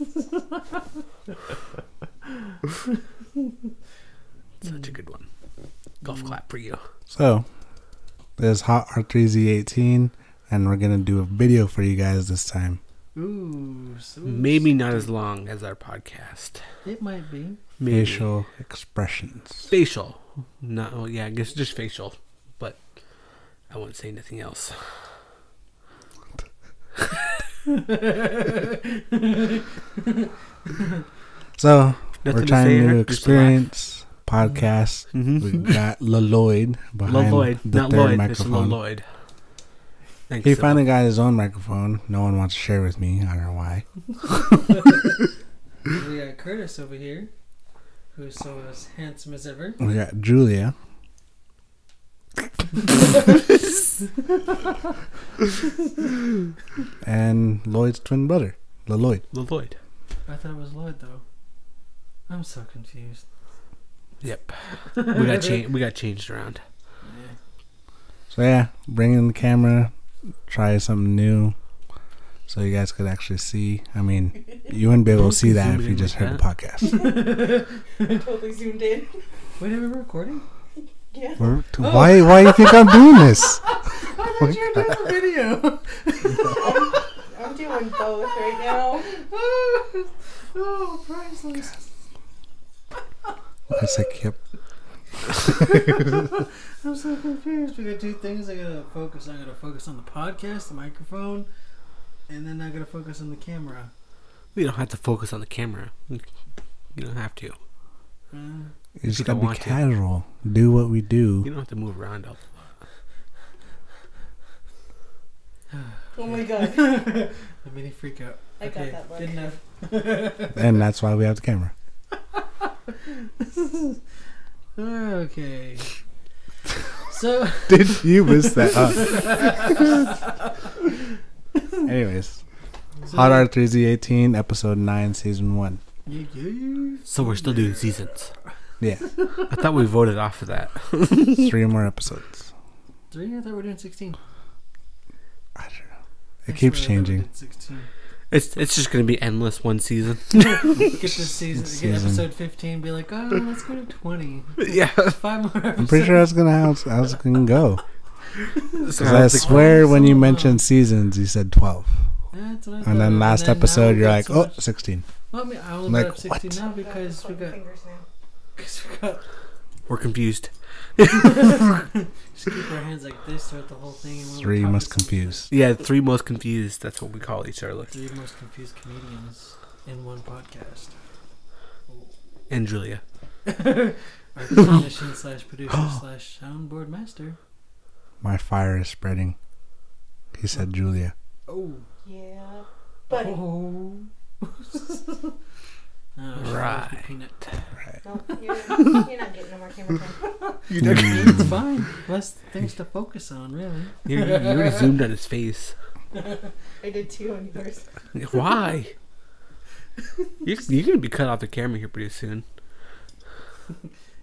Such a good one. Golf clap for you. So, there's Hot R3Z18, and we're gonna do a video for you guys this time. Ooh, so Maybe not as long as our podcast. It might be. Maybe. Facial expressions. Facial. No, yeah, I guess just facial. But I wouldn't say anything else. So, Nothing we're trying say, new Eric? Just a laugh. experience podcast. Mhm. We got Lloyd behind Lloyd, the not third Lloyd. Microphone. Lloyd. Thanks. He Sybil. finally got his own microphone. No one wants to share with me. I don't know why. We got Curtis over here, who's so as handsome as ever. We got Julia. and Lloyd's twin brother, Lloyd. Lloyd. I thought it was Lloyd though. I'm so confused. Yep. We got changed. We got changed around. Yeah. So yeah, bring in the camera, try something new, so you guys could actually see. I mean, you wouldn't be able to see that if you just like heard the podcast. I totally zoomed in. Wait, are we recording? Yeah. We're- Why? Why you think I'm doing this? I thought you were doing a video. I'm doing both right now. oh, priceless. It's like, yep. I'm so confused. We got two things I gotta focus. I gotta focus on the podcast, the microphone, and then I gotta focus on the camera. We don't have to focus on the camera. You don't have to. Uh, You just you gotta be want to. casual. Do what we do. You do. don't have to move around. all- Oh my god. a mini freak out. I got okay, that one. good enough. And that's why we have the camera. Okay. So Did you miss that? Uh. Anyways, Hot R3Z18, episode 9, season 1. Yeah, yeah. So we're still doing seasons. Yeah, I thought we voted off of that. three more episodes. Three? I thought we were doing 16. I don't know. It I keeps swear I thought we changing. 16. It's it's just gonna be endless one season. Get this season, Season. get episode 15, be like, oh, let's go to 20. yeah. Five more episodes. I'm pretty sure that's gonna how it's, how gonna go. So 'Cause I I was like, swear when you so mentioned seasons, you said 12. That's what I. And then last now episode, you're like, so oh, 16. Well, I mean, I only I'm like, up 16 what? now because we got, fingers now. Because we got we're confused. just keep our hands like this throughout the whole thing. And Three talking must something- confuse. Yeah, three most confused. That's what we call each other. Three most confused comedians in one podcast. And Julia. Our technician slash producer slash soundboard master. My fire is spreading. He said Julia. Oh. Yeah. Oh. Buddy. Oh. Oh Right. loves me Peanut. No, you're, you're not getting no more camera time. it's fine. Less things to focus on, really. You, you already zoomed on his face. I did two on yours. Why? You're, you're gonna be cut off the camera here pretty soon.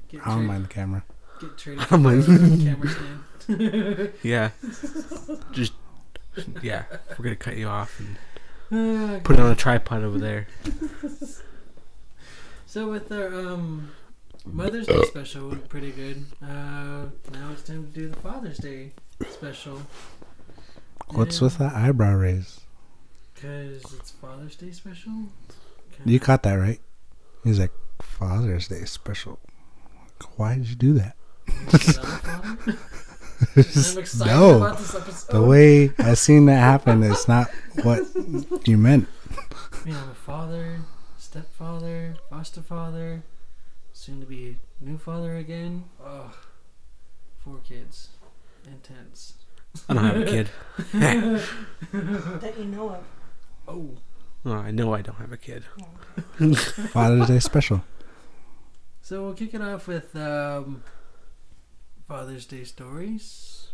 Get, I don't tra- mind the camera. get traded I for don't mind. the camera stand. Yeah. Just yeah, we're gonna cut you off and Ah, put it on a tripod over there. So with our um Mother's Day special went pretty good. Uh, now it's time to do the Father's Day special. What's with that eyebrow raise? Because it's Father's Day special. You caught that, right? He's like, Father's Day special. Why did you do that? I'm excited no. about this episode. The way I seen that happen is not what you meant. I mean, I'm a father, stepfather, foster father, soon to be new father again. Ugh. Four kids. Intense. I don't have a kid. That you know of. Oh. Oh, I know I don't have a kid. Father's Day special. So we'll kick it off with um, Father's Day stories.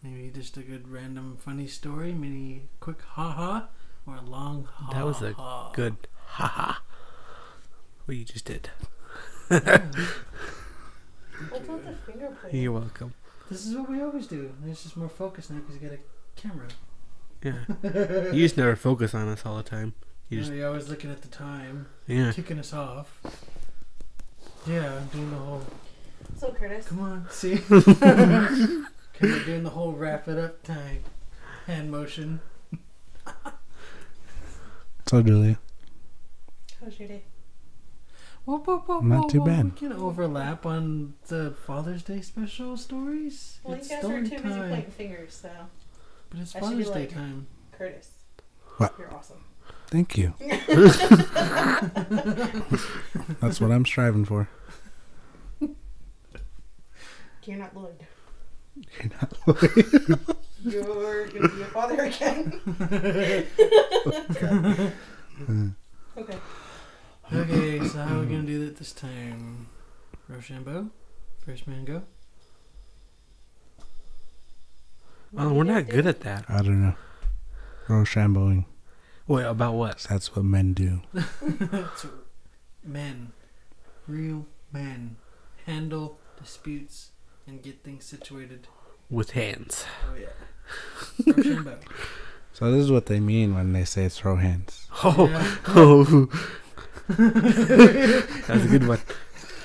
Maybe just a good random funny story, maybe quick ha ha or a long ha That was a good ha. Good. Haha. What you just did. What's the? You're welcome. This is what we always do. There's just more focus now because you got a camera. Yeah. You just never focus on us all the time. You You just, know, you're always looking at the time, yeah. kicking us off. Yeah, I'm doing the whole. So Curtis, Come on, see. kind of doing the whole wrap it up time, hand motion. So Julia, how was your day? Whoa, whoa, whoa, Not too whoa, bad. We can overlap on the Father's Day special stories. Well, it's you guys are story too busy time, pointing fingers, so but it's I should be Father's Day like- time. Curtis, What? you're awesome. thank you. That's what I'm striving for. You're not Lloyd. You're not You're gonna be a father again. okay. Uh. Okay, so how are we gonna do that this time? Rochambeau, first man go. Oh, we're not good at that. I don't know. Rochambeauing. Wait, about what? That's what men do. so, men, real men, handle disputes and get things situated. With hands. Oh yeah. Rochambeau. So this is what they mean when they say throw hands. Oh, Yeah. oh. That's a good one.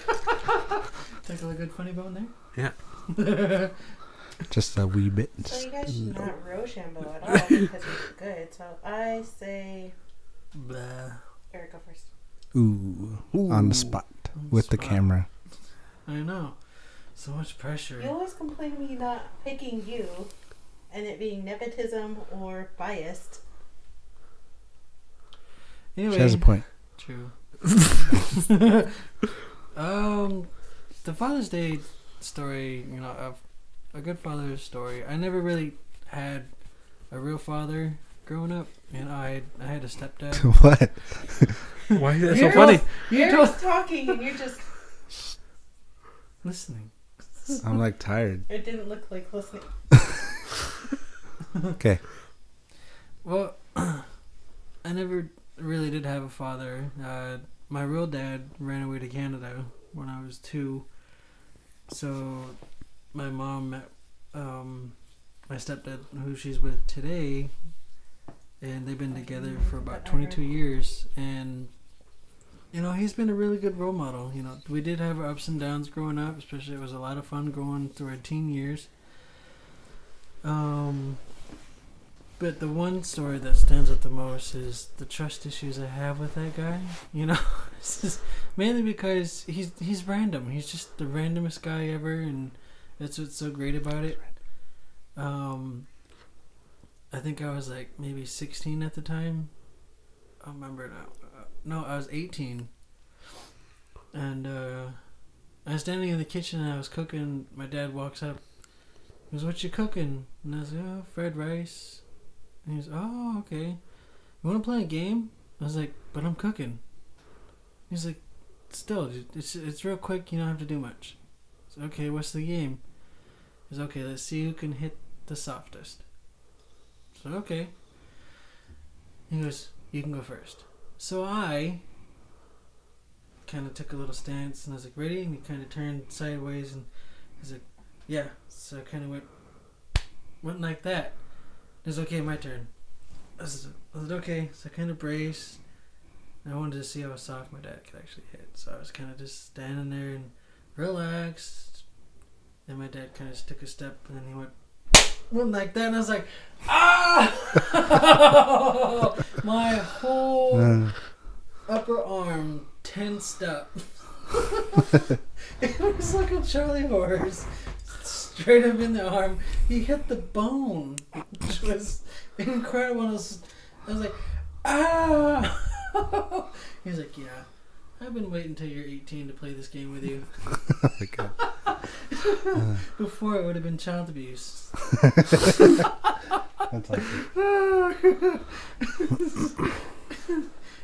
Tickle a good funny bone there. Yeah. Just a wee bit. So you guys should not Rochambeau at all because you're good. So I say Blah. Eric go first. Ooh, on the spot On with the spot. camera. I know. So much pressure. You always complain me not picking you, and it being nepotism or biased. Anyway, She has a point. True. um, the Father's Day story, you know, of a good father's story. I never really had a real father growing up, and I I had a stepdad. what? Why is that so You're funny? You You're just talking, and you're just. listening. I'm like tired. It didn't look like listening. Okay. Well, I never really did have a father. Uh, my real dad ran away to Canada when I was two. So my mom met um, my stepdad, who she's with today, and they've been together for about 22 years. And, you know, he's been a really good role model. You know, we did have our ups and downs growing up, especially it was a lot of fun going through our teen years. Um, but the one story that stands out the most is the trust issues I have with that guy. You know, mainly because he's he's random. He's just the randomest guy ever, and that's what's so great about it. Um, I think I was like maybe 16 at the time. I remember now. Uh, no, I was 18, and uh, I was standing in the kitchen and I was cooking. My dad walks up. He goes, "What you cooking?" And I was like, "Oh, fried rice." And he's, oh, okay. You want to play a game? I was like, but I'm cooking. He's like, still, it's it's real quick. You don't have to do much. So okay, what's the game? He's okay. Let's see who can hit the softest. So okay. He goes, you can go first. So I kind of took a little stance and I was like, ready? And he kind of turned sideways and he's like, yeah. So I kind of went, went like that. It's okay, my turn. I was, I was okay, so I kind of braced. And I wanted to see how soft my dad could actually hit. So I was kind of just standing there and relaxed. Then my dad kind of took a step and then he went, went like that. And I was like, ah! my whole Uh, upper arm tensed up. it was like a Charlie horse. Straight up in the arm. He hit the bone, which was incredible. I was, I was like, ah! He's like, yeah. I've been waiting until you're 18 to play this game with you. oh. Before it would have been child abuse. That's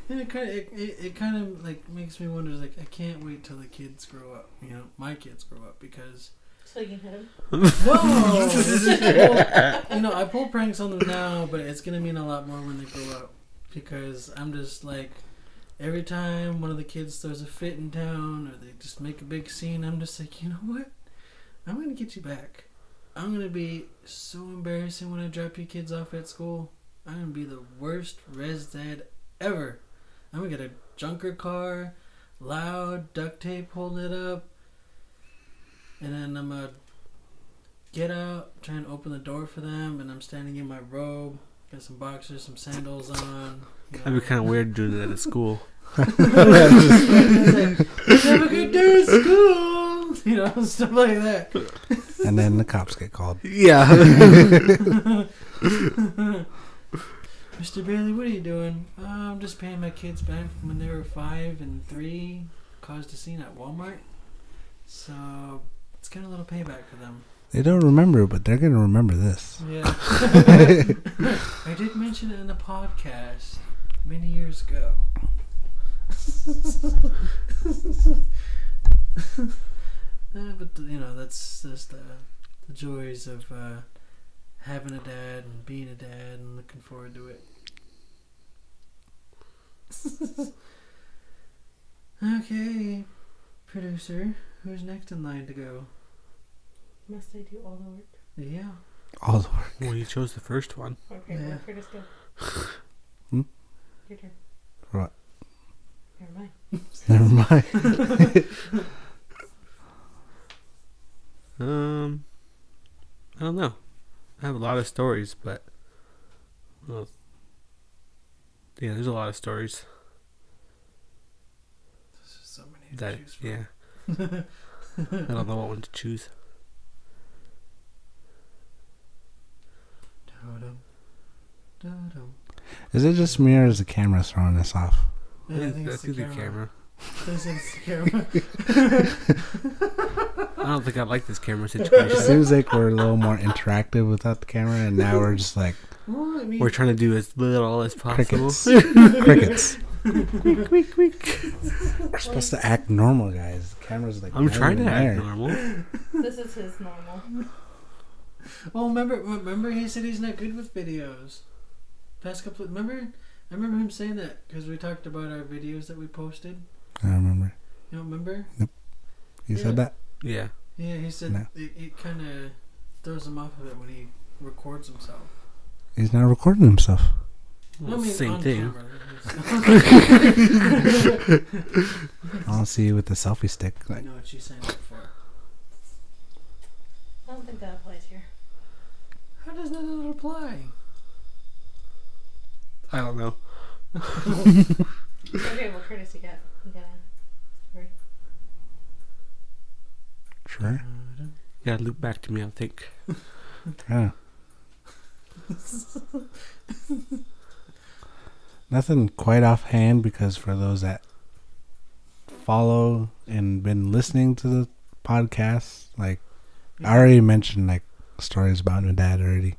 and it kind of it, it, it kind of like makes me wonder like I can't wait till the kids grow up you know my kids grow up because So you can hit him. whoa! This you know I pull pranks on them now but it's gonna mean a lot more when they grow up. Because I'm just like every time one of the kids throws a fit in town or they just make a big scene I'm just like you know what? I'm gonna get you back. I'm gonna be so embarrassing when I drop you kids off at school. I'm gonna be the worst res dad ever. I'm gonna get a junker car, loud, duct tape holding it up, and then I'm gonna get out, try and open the door for them, and I'm standing in my robe, got some boxers, some sandals on. you That'd be kind of weird doing that at school. Have a good day at school, you know, stuff like that. And then the cops get called. Yeah. Mr. Bailey, what are you doing? Uh, I'm just paying my kids back from when they were five and three. Caused a scene at Walmart. So it's kind of a little payback for them. They don't remember, but they're gonna remember this. Yeah. I did mention it in a podcast many years ago. Uh, but you know that's just the, the joys of uh, having a dad and being a dad and looking forward to it. okay, producer, who's next in line to go? Must I do all the work? Yeah. All the work. well, you chose the first one. Okay, Yeah. well, Curtis, go. Hmm? Your turn. What? Never mind. Never mind. Um, I don't know. I have a lot of stories, but well, yeah, there's a lot of stories There's just so many to that choose from. yeah. I don't know what one to choose. Is it just me or is the camera throwing this off? Yeah, I think I it's think the the camera. camera. I think it's the camera. I don't think I like this camera situation. It seems like we're a little more interactive without the camera, and now we're just like well, I mean, We're trying to do as little as possible. crickets. crickets. Quick, quick, quick. We're supposed to act normal, guys. The camera's like I'm trying to even act there. normal. This is his normal. well, remember, remember, he said he's not good with videos. Past couple, remember, I remember him saying that because we talked about our videos that we posted. I remember. You don't remember? You Yeah. said that. Yeah. Yeah, he said No. it, it kind of throws him off of it when he records himself. He's not recording himself. Well, I mean, same thing. I don't see you with the selfie stick. I Like, know what she's saying that for. I don't think that applies here. How does that apply? I don't know. Okay, well, Curtis, you got, you got a story. sure. You gotta loop back to me, I think. Yeah. Nothing quite offhand because for those that follow and been listening to the podcast, like I already mentioned like stories about my dad already.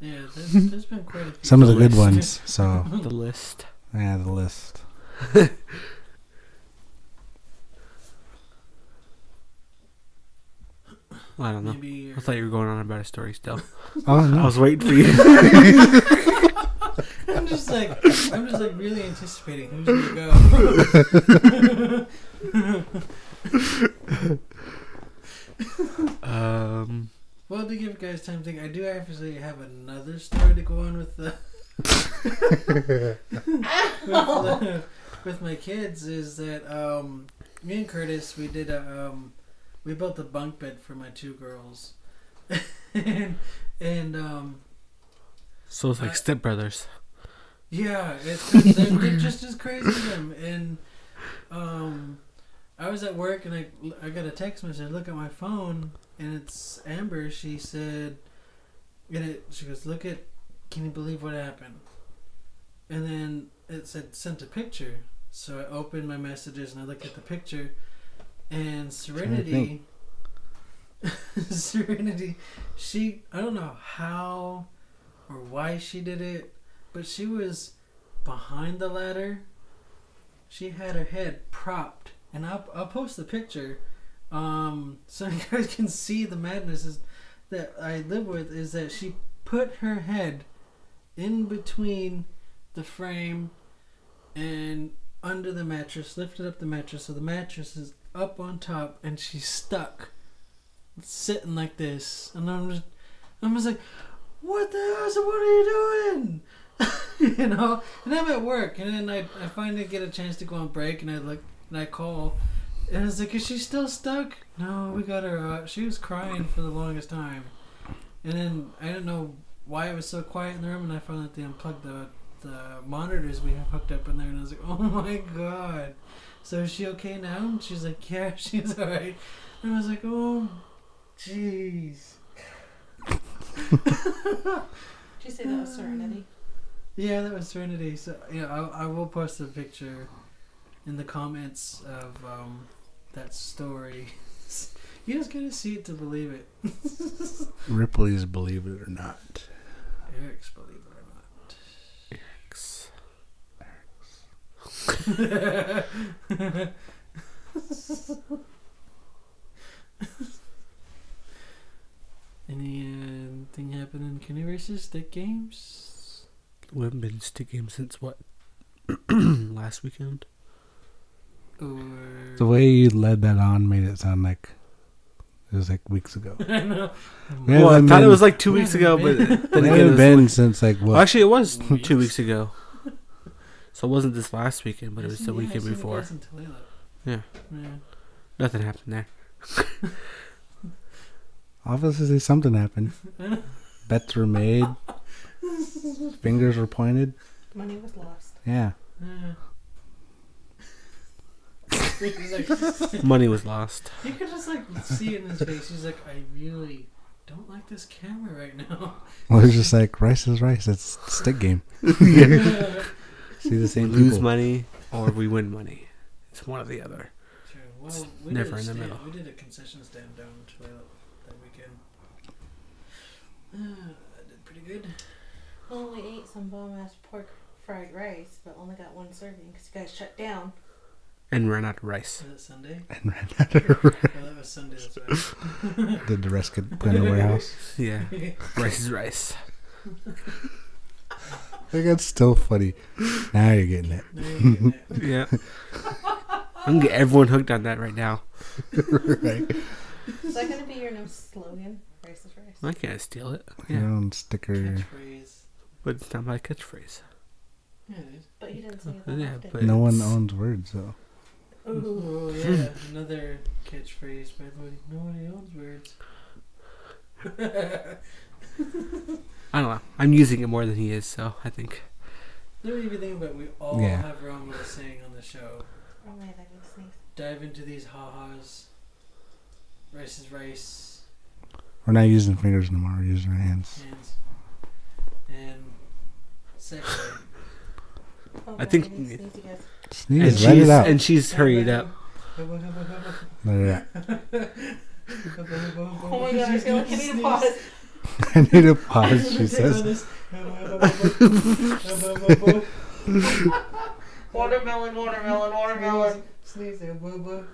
Yeah, there's, there's been quite a few. Some of the good ones. So The list. yeah, the list. I don't know. Maybe I thought you were going on about a story still. Oh I was waiting for you. I'm just like I'm just like really anticipating who's gonna go. um, well, to give guys time to think, I do actually have another story to go on with the with, the, with my kids. Is that um, me and Curtis we did a um, we built a bunk bed for my two girls, and and um, so it's like Uh, stepbrothers. Yeah, it's they're, they're just as crazy as them. And um, I was at work and I, I got a text message. I look at my phone and it's Amber. She said, and it, she goes, "Look at, can you believe what happened?" And then it said sent a picture. So I opened my messages and I look at the picture, and Serenity. Serenity, she I don't know how or why she did it, but she was behind the ladder. She had her head propped, and I'll, I'll post the picture um, so you guys can see the madness is, that I live with. Is that she put her head in between the frame and under the mattress, lifted up the mattress, so the mattress is up on top, and she's stuck, sitting like this, and I'm just, I'm just like, what the hell? Said, what are you doing? you know. And I'm at work, and then I, I finally get a chance to go on break, and I look and I call, and I was like, "Is she still stuck?" No, we got her out. She was crying for the longest time, and then I don't know why it was so quiet in the room, and I found that they unplugged the the monitors we have hooked up in there, and I was like, "Oh my god!" So is she okay now? And she's like, "Yeah, she's alright." And I was like, "Oh, jeez." Did you say that was Serenity? Yeah, that was Serenity. So yeah, I, I will post a picture in the comments of um, that story. You just gotta see it to believe it. Ripley's Believe It or Not. Eric's believe it or not. Anything uh, happen in Kenny races, stick games? We haven't been stick games since what? Last weekend. Or The way you led that on made it sound like it was like weeks ago. I know. Yeah, well, I then- thought it was like two weeks Yeah, ago, but man. then It again, it had was been like- since like what? well, actually, it was Weeks. two weeks ago. So it wasn't this last weekend, but it was the Yeah, weekend seen before. guys in Tulalip. Yeah. Yeah. Nothing happened there. Obviously, something happened. Bets were made. Fingers were pointed. Money was lost. Yeah. Yeah. Like, Money was lost. you could just like see it in his face. He's like, I really don't like this camera right now. Well, it's just like rice is rice. It's a stick game. See the We same lose people. money or we win money. It's one or the other. True. Well, we never in the stand, middle. We did a concession stand down in Tulalip that weekend. Uh, I did pretty good. I only ate some bomb ass pork fried rice, but only got one serving because you guys shut down. And ran out of rice. Was it Sunday? And ran out of rice. Oh, that was Sunday. That's right. Did the rest get put in a warehouse? Yeah. Rice is rice. I think that's still funny. Now you're getting it. Now you're getting it. Yeah. I'm gonna get everyone hooked on that right now. right. Is that going to be your new slogan? Rice is rice. I can't steal it. Your Yeah. own sticker. Catchphrase. But it's not my catchphrase. Yeah, it is. But you didn't say it that Yeah, often. but- No one owns words though. Oh yeah, another catchphrase by Woody. Nobody owns words. I don't know. I'm using it more than he is, so I think. Don't even think about it. We all Yeah. have our own little saying on the show. Oh man, I need to. Dive into these ha-has. Rice is rice. We're not using fingers no more. We're using our hands. Hands. And segue. Oh, I think- need to sneeze, you guys. And Let she's it out. and she's hurried up. Let it out. Oh my god, I feel like I need to pause. I need a pause. She says. Watermelon, watermelon, watermelon. Sneeze there, boo boo.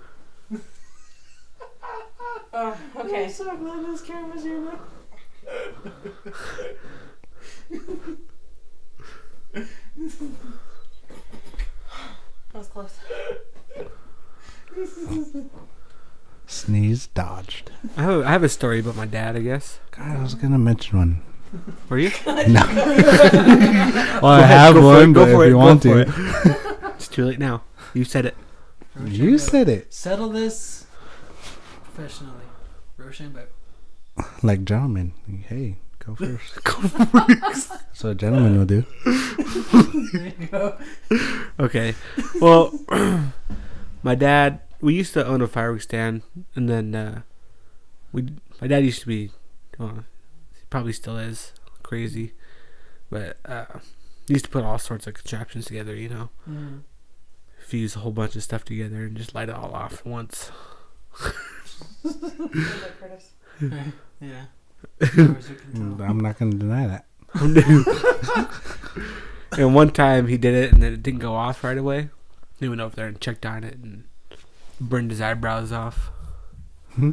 Oh, okay. I'm so glad this camera's here now. That was close. Sneeze dodged. I have, I have a story about my dad, I guess. God, I was gonna mention one. Were you? No. well, I have go one, it, go but for if it, you want for to, It's too late now. You said it. you said it Settle this professionally. Rochambeau. like gentlemen. Hey, go first. That's what a gentleman will do. There you go. Okay. Well, my dad. We used to own a fireworks stand, and then uh, we. My dad used to be, well, he probably still is crazy, but uh, he used to put all sorts of contraptions together. You know, Mm. fuse a whole bunch of stuff together and just light it all off at once. Good. Yeah. As far as you can tell. I'm not gonna deny that. and one time he did it, and then it didn't go off right away. He went over there and checked on it and burned his eyebrows off. Hmm.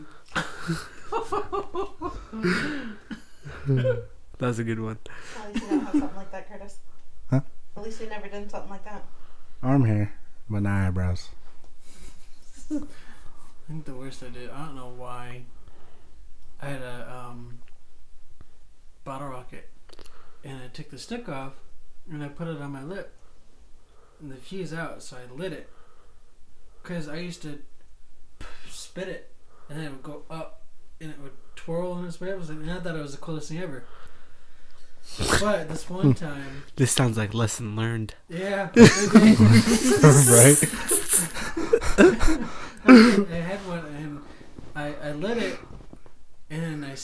that was a good one. At least you don't have something like that, Curtis. Huh? At least you never done something like that. Arm hair, but not eyebrows. I think the worst I did, I don't know why. I had a um, bottle rocket, and I took the stick off, and I put it on my lip, and the fuse out, so I lit it. Cause I used to spit it, and then it would go up, and it would twirl in its way. I was like, and I thought it was the coolest thing ever. But this one time, This sounds like lesson learned. yeah, right? I had one and I, I lit it and I,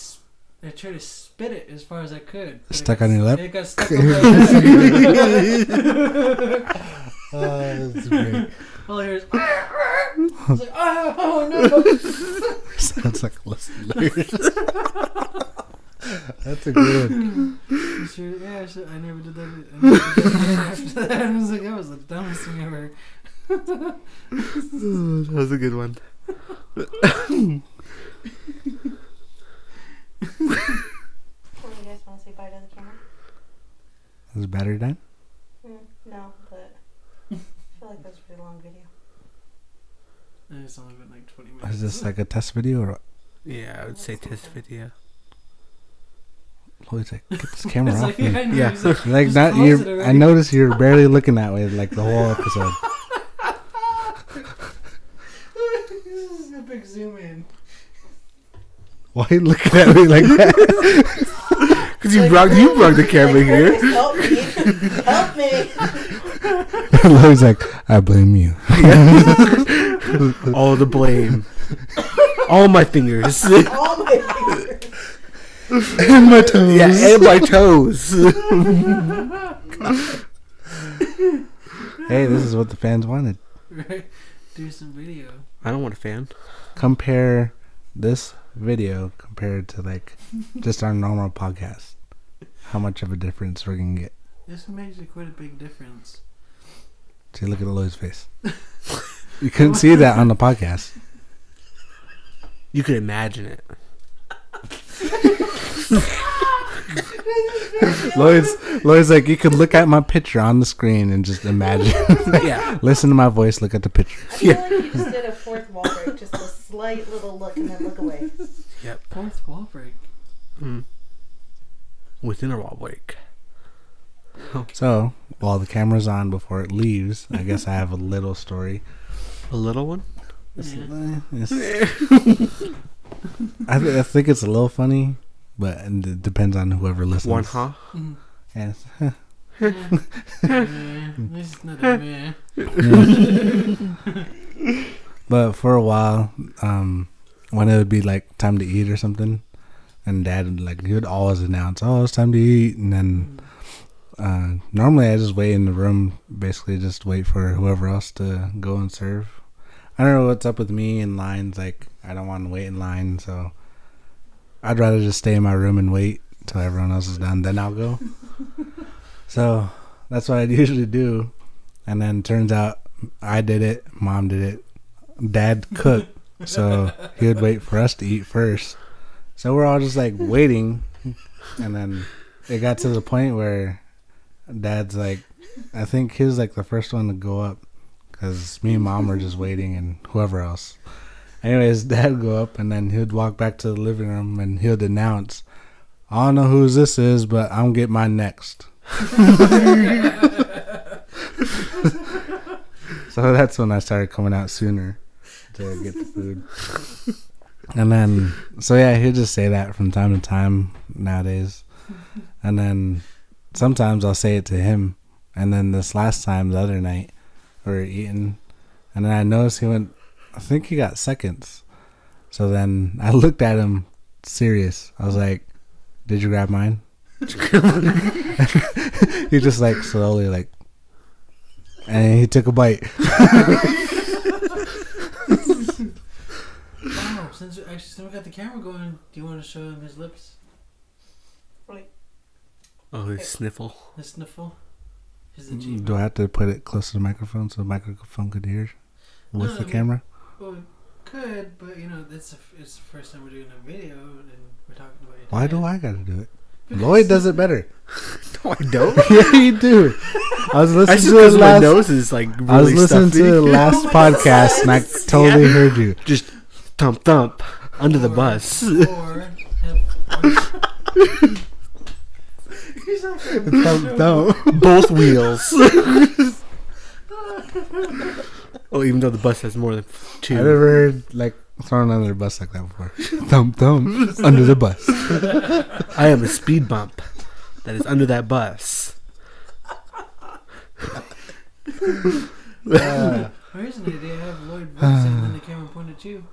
I tried to spit it as far as I could. Stuck got on your lip? It got stuck on my lip. Oh, that's great. All I hear is, ah, ah. I was like, oh, oh no. Sounds like lesson learned. That's a good one. I should- yeah, I, should, I never did that. I did that after that. I was like, that was the dumbest thing ever. that was a good one. When you guys want to say bye to the camera? Is battery done? Mm, no, but I feel like that's a pretty long video. And it's only been like 20 minutes. Is this like a test video or? Yeah, I would say test video. Lloyd's like, get this camera off like, me. I know, Yeah. like, Like not close it you. I already. noticed you're barely looking that way like the whole episode. this is a big zoom in. Why are you looking at me like that? Because you brought you brought the camera Like, here. Help me! help me! Lloyd's like, I blame you. All the blame. All my fingers. Oh my fingers! and my toes. yeah, and my toes. Hey, this is what the fans wanted. Right? Do some video. I don't want a fan. Compare this video compared to like just our normal podcast. How much of a difference we're gonna get? This makes quite a big difference. See, look at Lloyd's face. You couldn't see that on the podcast. You could imagine it. Lloyd's Lloyd's like you could look at my picture on the screen and just imagine. yeah. Listen to my voice, look at the picture. I feel like you just did a fourth wall break, just a slight little look and then look away. Yep. Fourth wall break. Mm. Within a wall break. So while the camera's on before it leaves, I guess I have a little story. A little one. It's- Yeah. it's- I, th- I think it's a little funny, but it depends on whoever listens. One huh? Mm. And Meh. This is not a meh. But for a while, um, when it would be like time to eat or something, and Dad would like he would always announce, "Oh, it's time to eat," and then uh, normally I just wait in the room, basically just wait for whoever else to go and serve. I don't know what's up with me in lines. Like I don't want to wait in line, so I'd rather just stay in my room and wait till everyone else is done. Then I'll go. so that's what I'd usually do, and then turns out I did it, Mom did it, Dad cooked, so he would wait for us to eat first. So we're all just like waiting, and then it got to the point where Dad's like, I think he was like the first one to go up, because me and Mom were just waiting, and whoever else. Anyways, Dad would go up, and then he would walk back to the living room, and he would announce, "I don't know whose this is, but I'm gonna get mine next." So that's when I started coming out sooner to get the food. And then, so yeah, he'll just say that from time to time nowadays. And then sometimes I'll say it to him. And then this last time, the other night, we were eating. And then I noticed he went, I think he got seconds. So then I looked at him serious. I was like, Did you grab mine? he just like slowly, like, and he took a bite. Oh, since we, actually, since we got the camera going, do you want to show him his lips? Right. Oh, his sniffle. His sniffle? His achievement? Do I have to put it close to the microphone so the microphone could hear with No, the I mean- camera? Well, we could, but you know, it's the, it's the first time we're doing a video and we're talking about your Why do I gotta do it? Because- Lloyd does it better. No, I don't. yeah, you do. I was That's listening just to the because my last. nose is like really I was listening stuffy. to the last Oh podcast and I totally Yeah. heard you. Just thump thump under the Or- bus. Or have He's like a Thump, thump. Both wheels. oh, even though the bus has more than two. I've never heard like thrown under the bus like that before. thump thump under the bus. I am a speed bump that is under that bus. Uh, Here's an idea. Have Lloyd voice it, and then the camera point at you.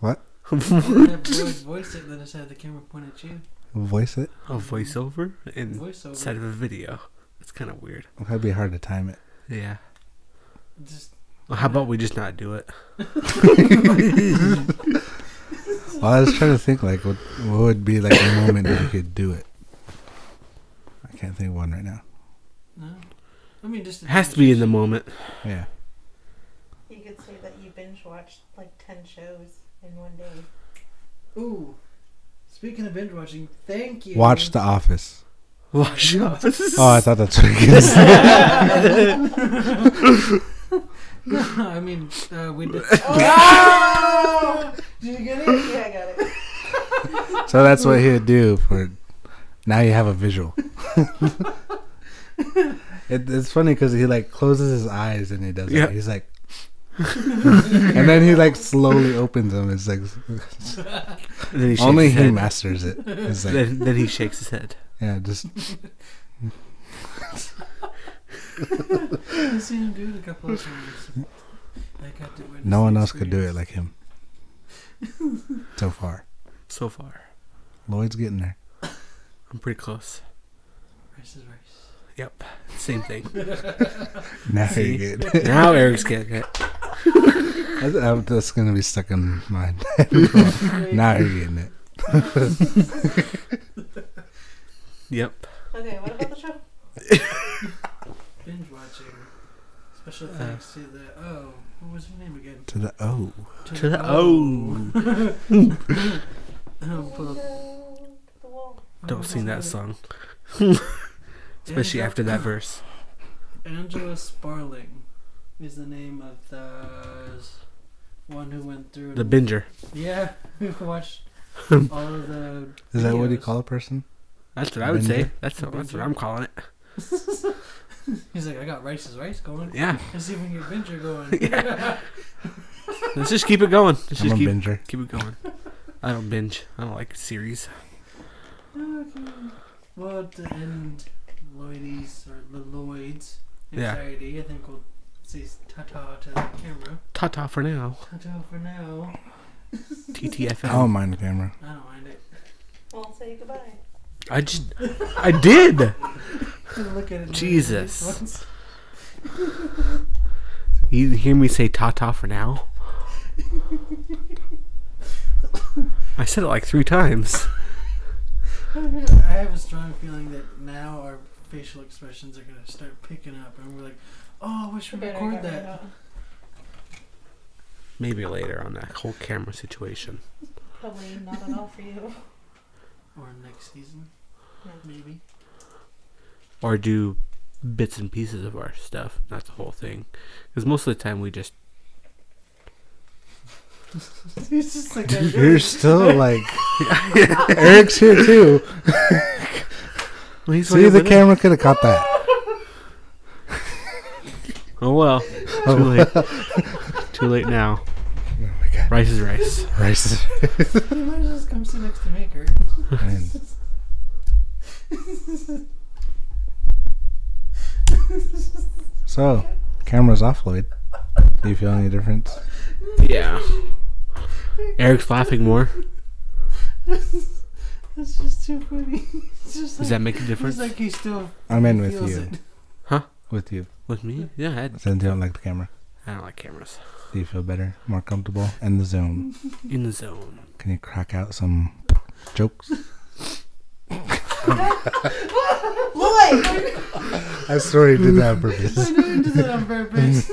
what? have Lloyd voice it, then just have the camera point at you. Voice it? A voiceover and Voiceover. instead of a video. It's kind of weird. That'd be hard to time it. Yeah. Just Well, how about we just not do it? Well, I was trying to think like what, what would be like a moment that you could do it. I can't think of one right now. no. I mean, just It has to be in the moment. Yeah. You could say that you binge watched like 10 shows in one day. Ooh. Speaking of binge watching, thank you. Watch The Office. Wash Office. Oh, I thought that's what you were gonna say. I mean, uh, we did. Oh! Did you get it? yeah, I got it. So that's what he would do for. Now you have a visual. it, it's funny because he like closes his eyes and he does Yeah. it. He's like, and then he like slowly opens them. It's like then he only he head. masters it. It's like Then, then he shakes his head. yeah, just I've seen him do it a couple of times. I got to witness no one else could do it like him. So far, So far, Lloyd's getting there. I'm pretty close. Rice is rice. Yep. Same thing. Now See? you're getting. now Eric's getting it. That's, uh, that's gonna be stuck in my head. now you're getting it. Yep. Okay, what about the show? Binge watching. Special Uh. thanks to the. Oh, what was her name again? To the O. To the O. Oh, pull up. Window to the wall. Don't sing that song. Especially Angela- after that verse. Angela Sparling is the name of the one who went through. The binger. Yeah, who watched all of the. Is that what you call a person? That's what I would say. That's what, that's what I'm calling it. He's like, I got rice's Rice going. Yeah. Let's see if we can get Binger going. Yeah. Let's just keep it going. Let's I'm just a keep, binger. keep it going. I don't binge. I don't like series. Okay. Well, to end Lloyd's or the Lloyd's Yeah. anxiety, I think we'll say ta-ta to the camera. Ta ta for now. Ta-ta for now. TTFN. I don't mind the camera. I don't mind it. Won't say goodbye. I just. I did! Look at it. Jesus. You hear me say ta ta for now? I said it like three times. I have a strong feeling that now our facial expressions are gonna start picking up, and we're like, "Oh, I wish we Better record cover that." Maybe later on that whole camera situation. Probably not at all for you. Or next season, Yeah. maybe. Or do bits and pieces of our stuff, not the whole thing. Because most of the time we just. it's just like You're still like Eric's here too. Well, he's See, the camera could have caught that. Oh well. Too oh, late. Too late now. Oh my god, Rice is rice. rice. You might as well just come sit next to me, Kurt. So, camera's off, Lloyd. Do you feel any difference? Yeah. Eric's laughing more. That's just too funny. It's just Does like, that make a difference? He's like he still I'm in with you. it. With you. With me? Yeah, I, Since you don't like the camera. I don't like cameras. Do you feel better? More comfortable? In the zone? In the zone. Can you crack out some jokes? Lloyd! I swear he did that on purpose. I know he did that on purpose.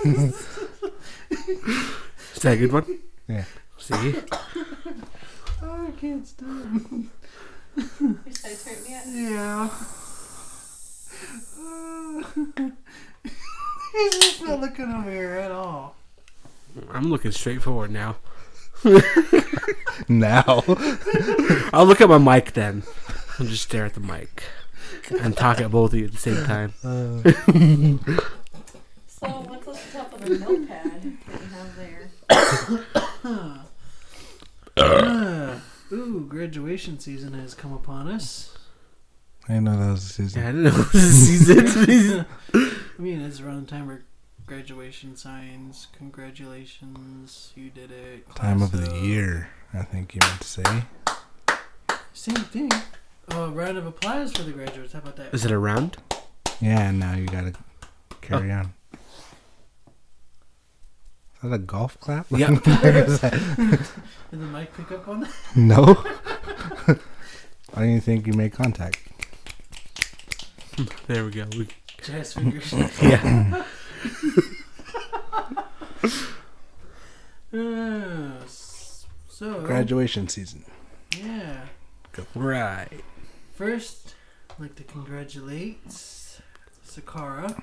Is that a good one? Yeah. See? oh, I can't stop. Your side's hurting yet? Yeah. He's just not looking over here at all. I'm looking straight forward now. Now. I'll look at my mic then. I'll just stare at the mic. and talk at both of you at the same time. So what's on the top of the notepad that you have there? Ah, ooh, graduation season has come upon us. I didn't know that was the season. Yeah, I didn't know it was a season. I mean, it's around the time where graduation signs. Congratulations, you did it. Time of class the year, I think you meant to say. Same thing. Oh, round of applause for the graduates. How about that? Is it a round? Yeah, and now you gotta carry oh. on. Is that a golf clap? Yeah. What the heck is? Did the mic pick up on that? no. Why do you think you made contact? There we go. We, Jazz fingers. yeah. Uh, so, Graduation season. yeah. Right. First, I'd like to congratulate Sakara.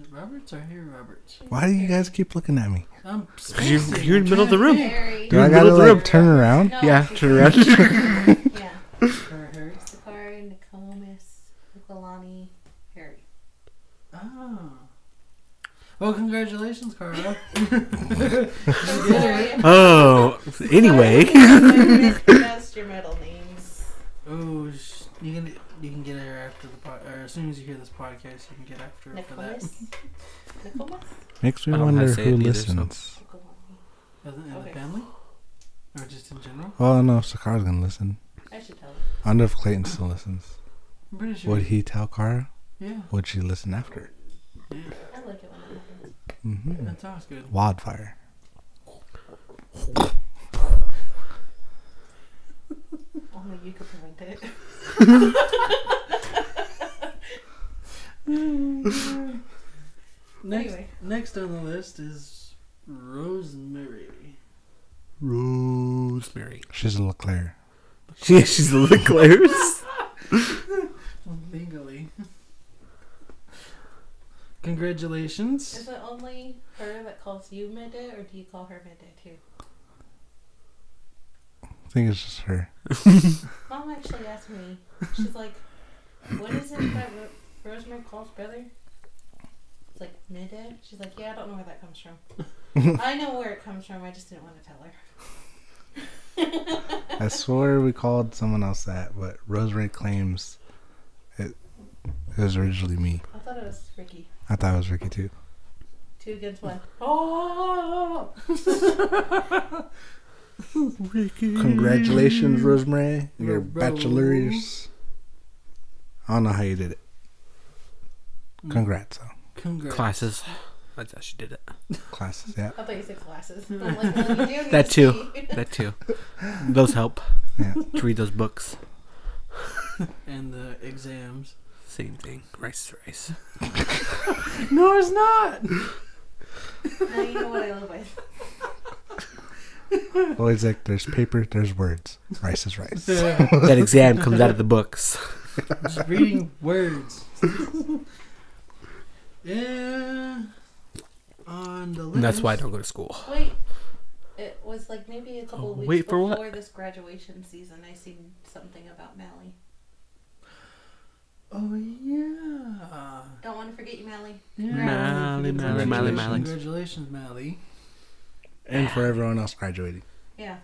Is it Roberts or Harry Roberts? Why do you guys keep looking at me? I'm you're- you're in the middle of the room. Harry. Do You're I in the gotta middle of the like turn around? No, Yeah, turn around. Yeah. Or Harry. Sakari, Nokomis, Nikolani, Harry. Oh. Well, congratulations, Cara. I'm sorry. Oh, anyway. I mispronounced your middle names. Oh, sh- you can you can get her after the pod, or as soon as you hear this podcast, you can get after her for that. Nicholas? Nicholas? Makes me I don't know how to wonder say who it either, so- listens. Nikolani. Other than Okay. the family, or just in general. Well, I don't know if Sakara's gonna listen. I should tell him. I wonder if Clayton still listens. I'm pretty sure. Would he tell Kara? Yeah, Would she listen after? yeah, I like it when that happens. Mm-hmm. that sounds good. Wildfire. Only you could prevent it. Next, Anyway. next on the list is Rosemary. Rosemary. She's a Leclerc. She, she's a Leclerc's. Legally. Congratulations. Is it only her that calls you midday, or do you call her midday too? I think it's just her. Mom actually asked me. She's like, "What is it that Ro- Rosemary calls brother?" It's like midday. She's like, "Yeah, I don't know where that comes from. I know where it comes from. I just didn't want to tell her." I swear we called someone else that, but Rosemary claims it, it was originally me. I thought it was Ricky. I thought it was Ricky too. Two against one. Oh! Congratulations, Rosemary. Your Ro- bachelor's. I don't know how you did it. Congrats, though. Congrats. Classes. That's how she did it. Classes, yeah. I thought you said glasses. I'm like, well, you That too. That too. Those help Yeah. to read those books. And the exams. Same thing. Rice is rice. No, it's not. now you know what I live with. Always like there's paper, there's words. Rice is rice. That exam comes out of the books. Just reading words. yeah. On the list. And that's why I don't go to school. Wait, it was like maybe a couple Oh, weeks wait, for before what? this graduation season. I seen something about Mally. Oh yeah. Don't want to forget you, Mally. yeah. Mally, Mally, Mally, Mally. Congratulations, Mally. And for everyone else graduating. Yeah.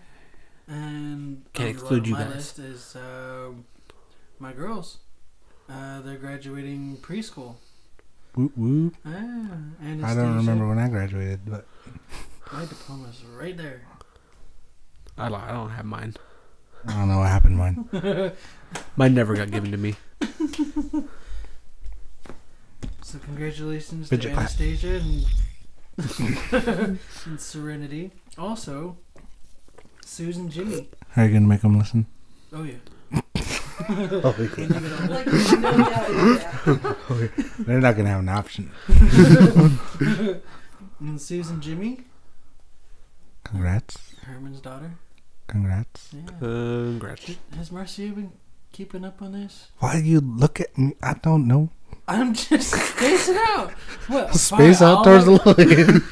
And Can't exclude you of my guys. list is um, my girls. Uh, they're graduating preschool. Whoop whoop. Ah, I don't remember when I graduated, but My diploma's right there. I don't, I don't have mine. I don't know what happened mine. Mine never got given to me. So congratulations Fidget to clap. Anastasia and, and Serenity. Also, Susan Jimmy. Are you gonna make them listen? Oh yeah. Oh, When you. Like, no doubt, oh, yeah. They're not gonna have an option. and Susan Jimmy, Congrats. Herman's daughter. Congrats. Yeah. Congrats. Has Marcia been keeping up on this? Why do you look at me? I don't know. I'm just spacing out. Well, Space fine, out towards the line.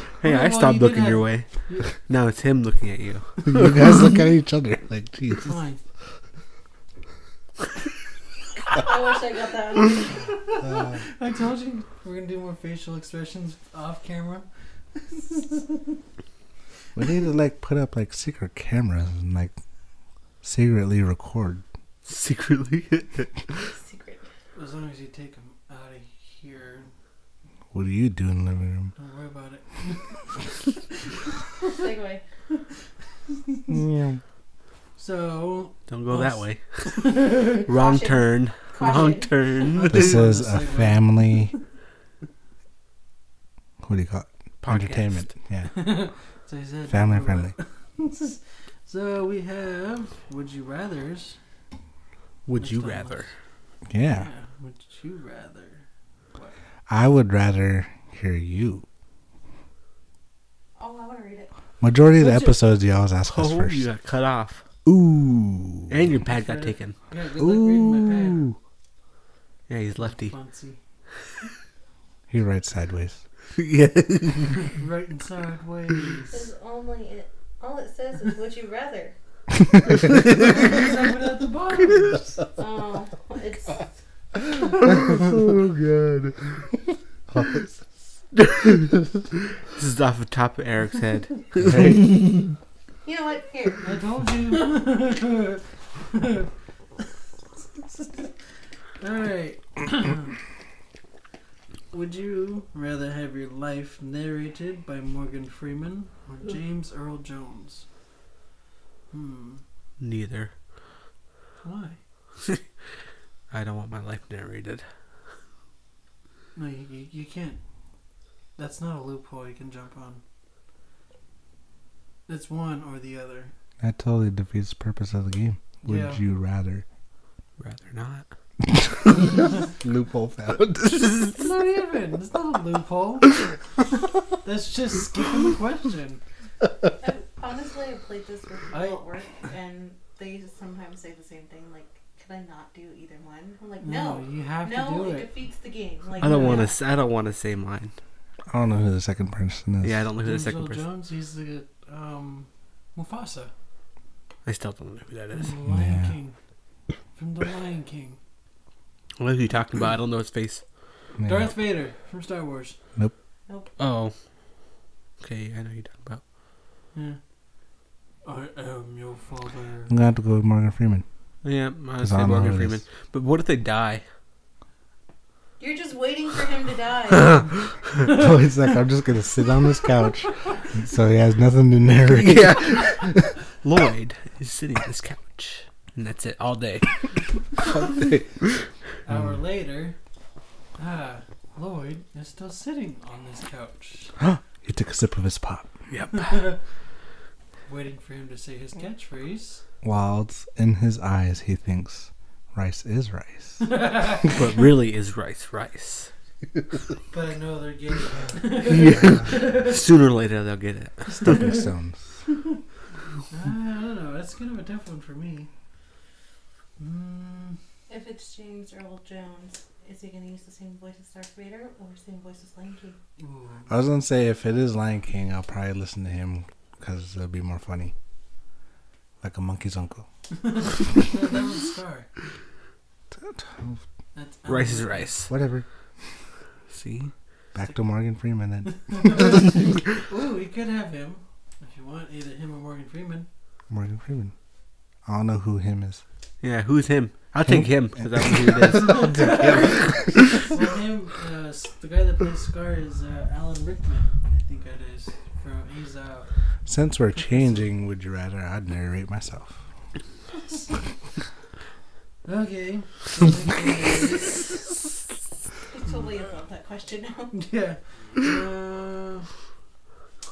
Hey, Well, I stopped you did looking have- your way. Now it's him looking at you. you guys look at each other like, Jesus. Fine. I wish I got that. Uh, I told you we're gonna do more facial expressions off camera. we need to like put up like secret cameras and like secretly record. Secretly. Secret. As long as you take them out of here, What do you do in the living room? don't worry about it. Segue. Yeah. So Don't go that way. Wrong Caution. turn. Wrong turn. This This is is a family. What do you call it? Podcast. Entertainment. Yeah. So I said Family friendly. so we have would you rather's. Would Next you time. rather? Yeah. Would you rather? I would rather hear you. Oh, I want to read it. Majority of the Would oh, you- episodes, you always ask us Oh, first. you got cut off. Ooh. And your pad got Fred. taken. Yeah, good luck reading my Ooh. Yeah, he's lefty. pad. Fancy. He writes sideways. yeah. Writing sideways. It's only it. All it says is "Would you rather." Have at the bottom. Oh, it's oh, good. This is off the top of Eric's head. you know what? Here, I told you. All right. Would you rather have your life narrated by Morgan Freeman or James Earl Jones? Hmm. Neither. Why? I don't want my life narrated. No, you, you, you can't. That's not a loophole you can jump on. It's one or the other. That totally defeats the purpose of the game. Would Yeah. you rather? Rather not. Loophole found. Not even. It's not a loophole. That's just skipping the question. I, honestly, I played this with people I- at work, and they sometimes say the same thing. Like, could I not do either one? I'm like, no, you have no, to do it, it. defeats the game. Like, I don't no, want to. I don't want to say mine. I don't know who the second person is. Yeah, I don't know who the James second person. Jones, he's the um, Mufasa I still don't know who that is. from the Lion Yeah. King. From the Lion King. I know who you're talking about. I don't know his face. Yeah. Darth Vader from Star Wars. Nope. Nope. Oh. Okay, I know who you're talking about. Yeah. I am your father. I'm gonna have to go with Morgan Freeman. Yeah, I say don't know Morgan Freeman. is. But what if they die? You're just waiting for him to die. oh, it's like I'm just gonna sit on this couch, so he has nothing to narrate. yeah. Lloyd is sitting on this couch, and that's it all day. all day. Hour later, ah, Lloyd is still sitting on this couch, He took a sip of his pop. Yep. waiting for him to say his catchphrase. Whilst in his eyes, he thinks rice is rice. but really is rice rice. But I know they're getting it. Sooner or later they'll get it. Stepping stones. I don't know. That's kind of a tough one for me. Mm, if it's James Earl Jones, is he going to use the same voice as Darth Vader or same voice as Lion King? ooh. I was gonna say if it is Lion King, I'll probably listen to him because it'll be more funny. Like a monkey's uncle. that, that was Scar. That's Rice is rice. Whatever. See? Back to Morgan Freeman then. Rickman. Ooh, you could have him if you want, either him or Morgan Freeman. Morgan Freeman. I don't know who him is. Yeah, who's him? I'll take him because I don't know who it is. well, him, uh, the guy that plays Scar is uh, Alan Rickman. I think that is. From he's uh. Since we're changing, would you rather? I'd narrate myself. Okay. So next one is- He's totally above that question now. yeah. Uh,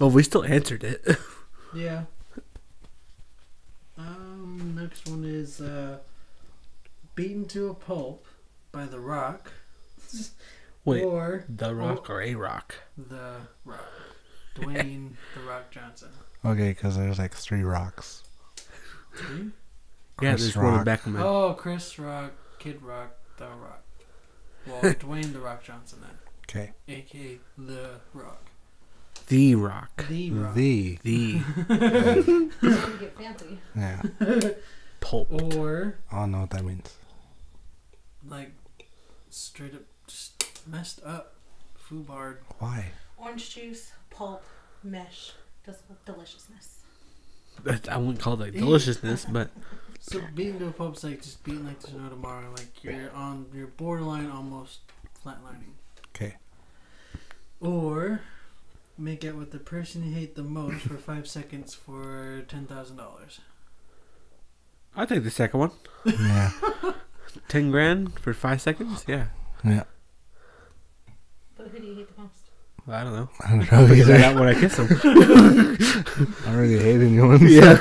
Oh, we still answered it. yeah. Um. Next one is uh, beaten to a pulp by The Rock. Wait, Or the rock or a rock? The Rock. Dwayne The Rock Johnson. Okay, because there's like three rocks. Three? Yeah, Chris there's one in the Rock. back of my. Oh, Chris Rock, Kid Rock, The Rock. Well, Dwayne The Rock Johnson then, Okay. aka The Rock. The rock. The Rock. The. The get fancy. Yeah. pulp. Or I don't know what that means. like straight up just messed up. Foobarred. Why? Orange juice, pulp, mesh, just deliciousness. I wouldn't call that deliciousness, but So being to a pulp's like just being like there's no tomorrow. Like you're on, you're borderline almost flatlining. Okay. Or make out with the person you hate the most for five seconds for ten thousand dollars. I take the second one. Yeah. Ten grand for five seconds. Yeah, Yeah. But who do you hate the most? I don't know. I don't know Figure that either. out when I kiss him. I really hate anyone. Yeah.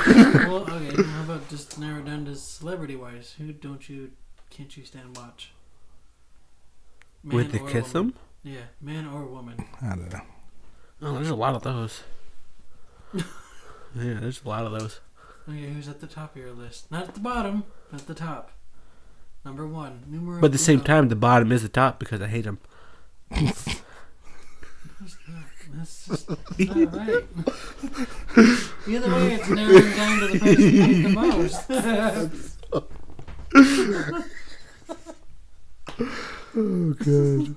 well, okay. How about just narrow down to celebrity wise? Who don't you can't you stand watch? With the kiss woman? him? Yeah, man or woman. I don't know. Oh, there's a lot of those. yeah, there's a lot of those. Okay, who's at the top of your list? Not at the bottom, but at the top. Number one, numero. But at the same uno. time, the bottom is the top because I hate him. That's just not right. Either way, it's narrowing down to the person you hate the most. Oh god.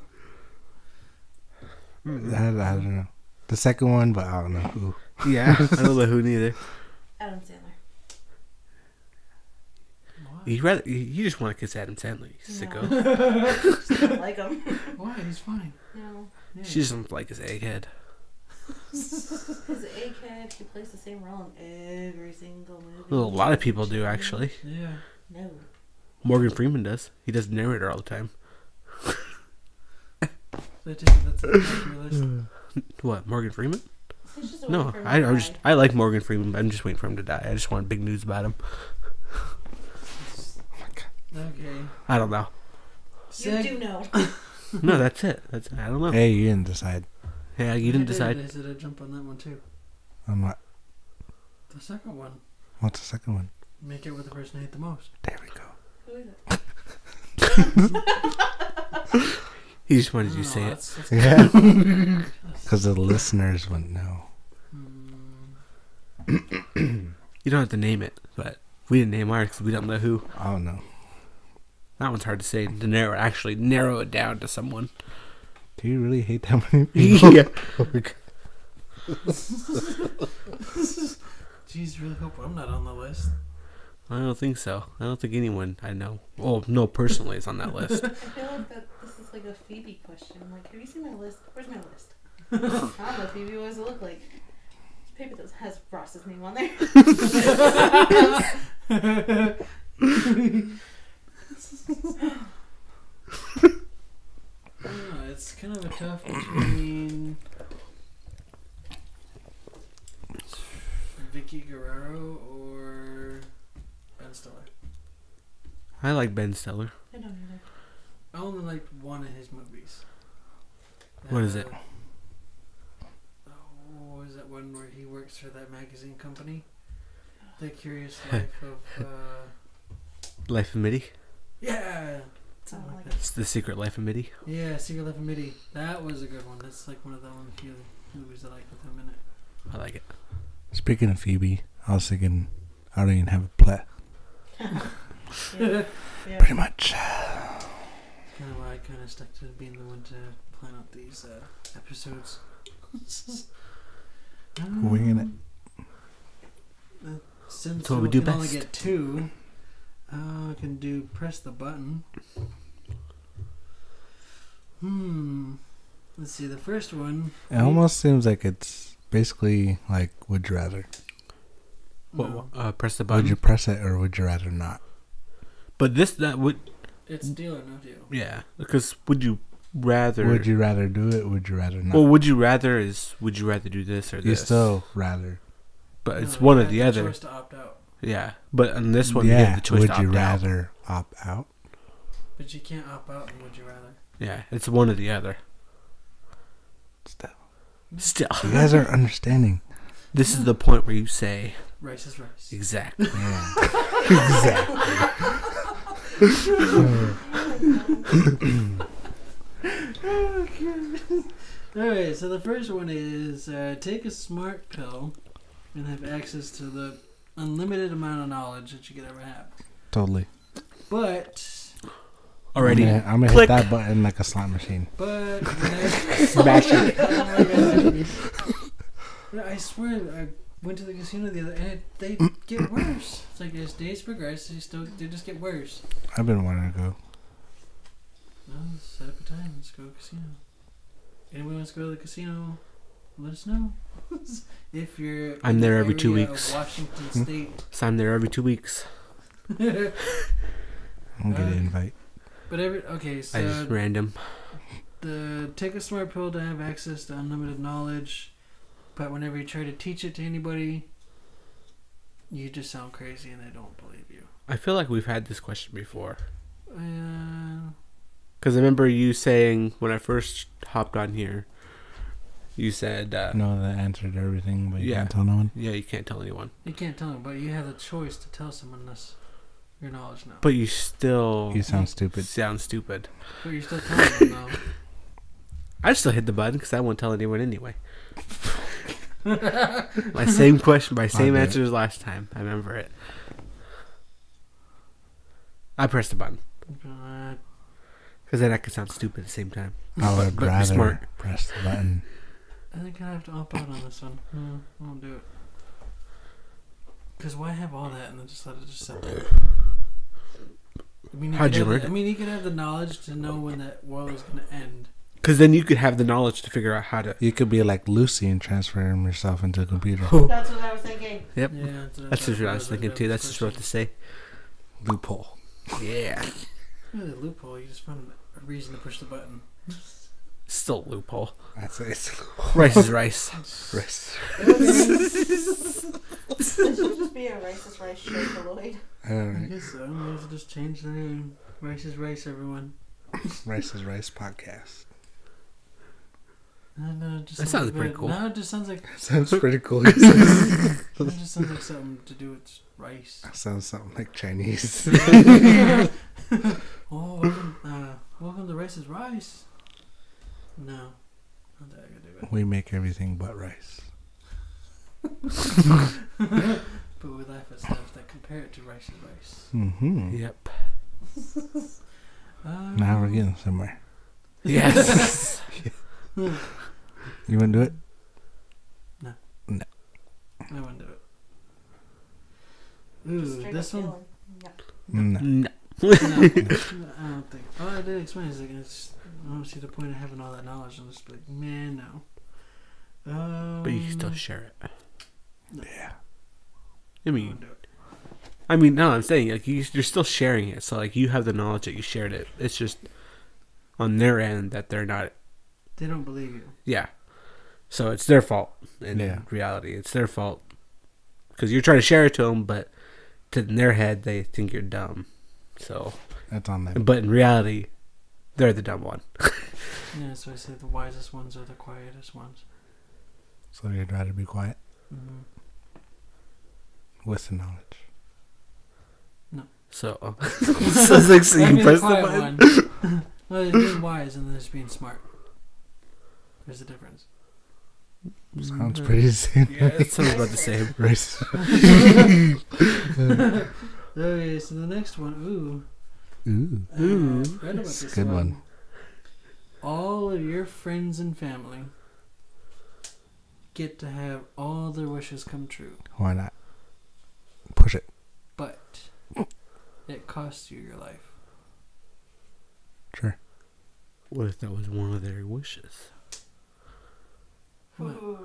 I, I don't know. The second one, but I don't know who. Yeah, I don't know who neither. Adam Sandler. Why? You rather you- you just want to kiss Adam Sandler, you sicko. Just don't like him. Why? He's fine. No. Yeah. She doesn't like his egghead. His egghead, he plays the same role in every single movie. Well, a lot of people do actually. yeah. No. Morgan Freeman does. He does narrator all the time. So I that's at the top of your list. What Morgan Freeman? No, waiting for him I, to I just. I like Morgan Freeman, but I'm just waiting for him to die. I just want big news about him. Oh okay. I don't know. You Seg- do know. No, that's it. That's I don't know. Hey, you didn't decide. Yeah, you didn't did. decide. I said I'd jump on that one too. I'm not. The second one. What's the second one? Make it with the person I hate the most. There we go. Who is it? He just wanted you to Oh, say it. that's- that's- Yeah. Because the listeners wouldn't know. Hmm. You don't have to name it, but we didn't name ours because we don't know who. I don't know. That one's hard to say. To narrow, actually narrow it down to someone. Do you really hate that many people? yeah. Jeez, really hope I'm not on the list. I don't think so. I don't think anyone I know. Oh no, personally is on that list. I feel like that this is like a Phoebe question. I'm Like, have you seen my list? Where's my list? I don't know, Phoebe. What does it look like? It's paper that has Ross's name on there. I don't know, it's kind of a tough between Vicky Guerrero or Ben Stiller. I like Ben Stiller. I don't either. I only liked one of his movies. What is it? Oh, what was that one where he works for that magazine company? The Curious Life of. Uh, Life of Mitty. Yeah! Something like like that. It's the Secret Life of Mitty. Yeah, Secret Life of Mitty. That was a good one. That's like one of the only few movies I like with him in it. I like it. Speaking of Phoebe, I was thinking I don't even have a play. Yeah. yeah. Pretty much. That's kind of why I kind of stuck to being the one to plan out these uh, episodes. Winging it. Uh, since That's what we we do can only best. get two, uh, I can do press the button. Hmm. Let's see. The first one. It almost seems like it's basically like would you rather? What? no, Uh, press the button. Would you press it or would you rather not? But this that would It's deal or no deal. yeah because would you rather? Would you rather do it? Would you rather not? Well, would you rather is would you rather do this or you this? still rather. but it's one or the other. Choice to opt out, Yeah, but on this one, yeah. have the choice would to opt you out. rather opt out? but you can't opt out. And would you rather? Yeah, it's one or the other. Still. Still, You guys are understanding. this is the point where you say Rice is rice. exactly. Yeah. exactly. Alright, so the first one is uh, take a smart pill and have access to the unlimited amount of knowledge that you could ever have. Totally. But Already. I'm gonna, I'm gonna hit that button like a slot machine. But Smash it. I swear, I went to the casino the other, and it, they get worse. It's like as days progress, they still they just get worse. I've been wanting to go. No, set up a time. Let's go to casino. Anyone wants to go to the casino? Let us know. if you're. I'm there the every two weeks. Washington State. So I'm there every two weeks. I'm gonna get Uh, an invite. but every okay, so I just random. the take a smart pill to have access to unlimited knowledge, but whenever you try to teach it to anybody, you just sound crazy and they don't believe you. I feel like we've had this question before. Uh, Because I remember you saying when I first hopped on here, you said, uh, know the answer to everything, but you Yeah. can't tell no one. yeah, you can't tell anyone. you can't tell them, but you have the choice to tell someone this, your knowledge now. But you still You sound stupid. sound stupid. But you're still telling them though. I still hit the button because I won't tell anyone anyway. my same question, my same do answer as last time. I remember it. I pressed the button because then I could sound stupid at the same time. I would but be rather smart. press the button. I think I have to opt out on this one. No, I won't do it. Because why have all that and then just let it just sit there? I mean, How'd you have learn the- it? I mean, you could have the knowledge to know when that world is going to end. Because then you could have the knowledge to figure out how to. You could be like Lucy and transform yourself into a computer. That's what I was thinking. Yep. Yeah, that's, what That's what I was was thinking too. That's just what to say. Loophole. Yeah. Yeah, the loophole. You just found a reason to push the button. Still a loophole. That's it. Rice is rice. Rice. This should just be a racist rice show for Lloyd. I Alright. guess so. Maybe we'll just change the name. Rice is rice, everyone. Rice is Rice podcast. No, no, it just That sounds sounds pretty cool. No, it just sounds like Sounds pretty cool. it just sounds like something to do with rice. Sounds something like Chinese. Oh, welcome, uh, welcome to Rice is Rice. No, not that I could do it. we make everything but rice. But we laugh at stuff that compare it to Rice and Rice. Mm-hmm. Yep. Um, Now we're getting somewhere. Yes. You want to do it? No. No. I wouldn't do it. Ooh, this up one? feeling. No. no. No, I don't think. All I did explain is like it's, I don't see the point of having all that knowledge. I'm just like, man, no. Um, But you can still share it. Yeah. I I mean, wouldn't it. I mean, no, I'm saying like you, you're still sharing it. So like you have the knowledge that you shared it. It's just on their end that they're not. They don't believe you. Yeah. So it's their fault in Yeah. reality. It's their fault because you're trying to share it to them, but to in their head they think you're dumb. So, That's on them. but in reality, they're the dumb one. Yeah, so I say the wisest ones are the quietest ones. So you'd rather be quiet Mm-hmm. with the knowledge. So, so it's like so you mean, press the the quiet button. one. well, there's being wise and then there's being smart. There's a difference. Sounds pretty the same. Yeah, it sounds about the same. Rice. Okay, so the next one, ooh. Ooh. Ooh. I about a this good one. one. All of your friends and family get to have all their wishes come true, Why not? Push it. but it costs you your life. Sure. What if that was one of their wishes? What? Ooh.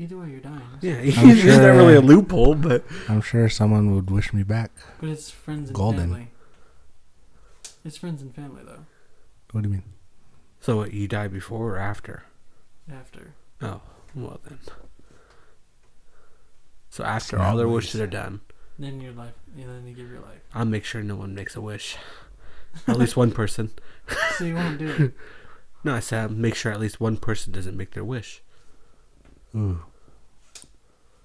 Either way, you're dying. Yeah, I'm it's not sure- really a loophole, but I'm sure someone would wish me back. But it's friends and Golden. family. It's friends and family, though. What do you mean? so what? You die before or after? After. Oh, well then. So after not all their what he wishes are done, Then your life. And then you give your life. I'll make sure no one makes a wish. At least one person. So you won't do it. No, I said I'll make sure at least one person doesn't make their wish. Ooh.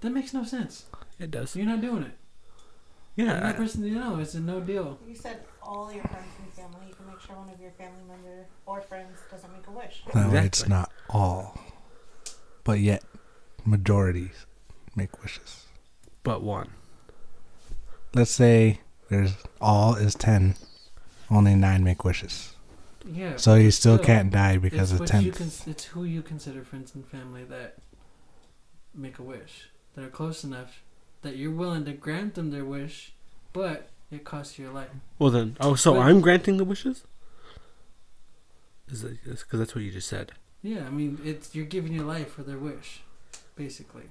That makes no sense. It does. You're not doing it. The only Yeah. person you know, it's a no deal. You said all your friends and family. You can make sure one of your family member or friends doesn't make a wish. No, way it's not all. But yet, majorities make wishes. But one. Let's say there's all is ten. Only nine make wishes. Yeah. So you still Still, can't die because it's of what you tenth. cons- it's who you consider friends and family that make a wish that are close enough that you're willing to grant them their wish, but it costs you your life. Well then, oh, so But- I'm granting the wishes. Is it because that's what you just said? Yeah, I mean, it's you're giving your life for their wish, basically.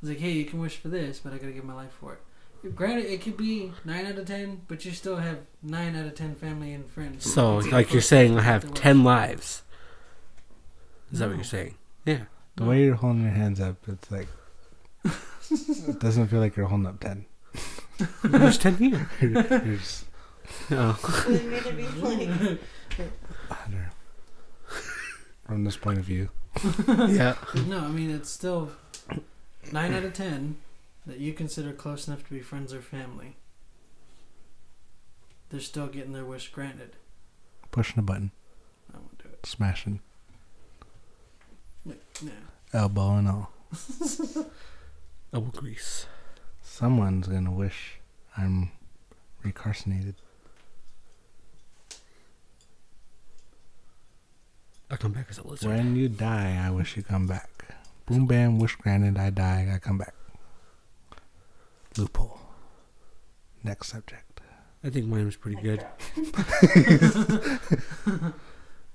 It's like, hey, you can wish for this, but I gotta give my life for it. Granted, it could be nine out of ten, but you still have nine out of ten family and friends. So, It's like you're saying, I their have wish. ten lives. Is that what you're saying? Yeah. The way you're holding your hands up, it's like it doesn't feel like you're holding up ten. There's ten here. You're, you're just Oh. We made it be like, I don't know. From this point of view, yeah. No, I mean it's still nine out of ten that you consider close enough to be friends or family. They're still getting their wish granted. pushing a button, I won't do it. smashing, Yeah. elbow and all. Elbow grease. Someone's gonna wish I'm recarcinated. I come back as a lizard. When you die, I wish you come back. Boom, bam, wish granted. I die, I come back. Loophole. Next subject. I think mine was pretty good.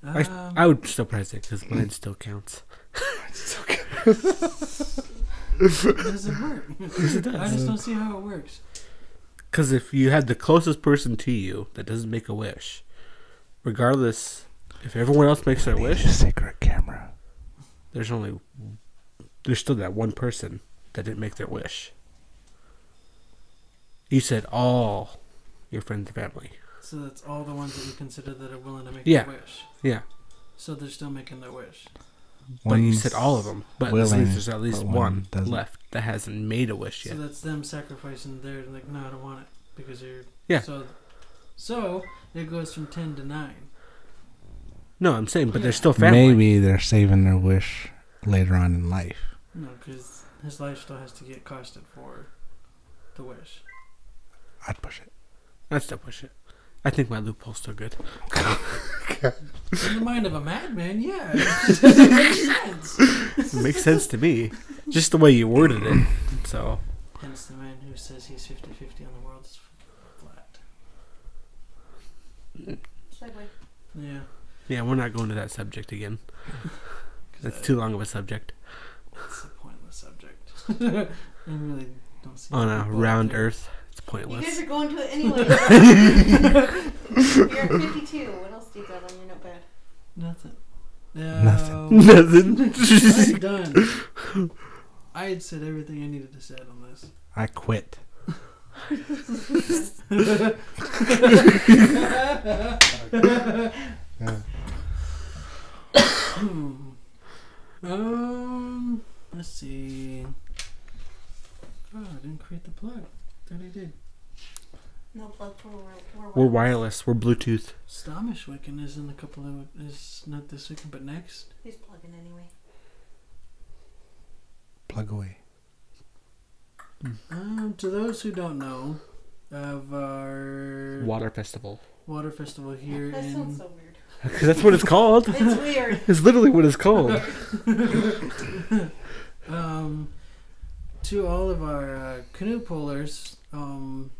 I, Um, I would still price it because mine still counts. it doesn't work. Yes, it does. I just don't see how it works. Because if you had the closest person to you that doesn't make a wish, regardless, if everyone else makes their We need wish, a secret camera. there's only there's still that one person that didn't make their wish. You said all your friends and family. So that's all the ones that you consider that are willing to make Yeah. a wish. Yeah, So they're still making their wish. But you said all of them. But at least there's at least one one left that hasn't made a wish yet. So yet. that's them sacrificing their like, no, I don't want it because you're Yeah. So, so it goes from ten to nine. No, I'm saying, but Yeah. there's still family. Maybe they're saving their wish later on in life. No, because his life still has to get costed for the wish. I'd push it. I'd still push it. I think my loophole's still good. In the mind of a madman, yeah, it doesn't sense. It makes sense to me, just the way you worded it. So Hence the man who says he's 50-50 on the world is flat. segue. Yeah. yeah, we're not going to that subject again. 'cause That's that- too long of a subject. That's a pointless subject. I really don't see On a round out. Earth, it's You guys pointless. are going to it anyway. You're at 52. What else do you got on your notepad? Nothing. Nothing. No. Nothing. I'm done. I had said everything I needed to say on this. I quit. um, let's see. Oh, I didn't create the plug. Thought I did. No plug for we're, We're wireless. We're Bluetooth. Stommish Wiccan is in a couple of is not this weekend but next. He's plugging anyway. Plug away. Um, to those who don't know, of our Water festival. water festival here That sounds in so weird. Because that's what it's called. It's weird. It's literally what it's called. um, to all of our uh, canoe pullers um,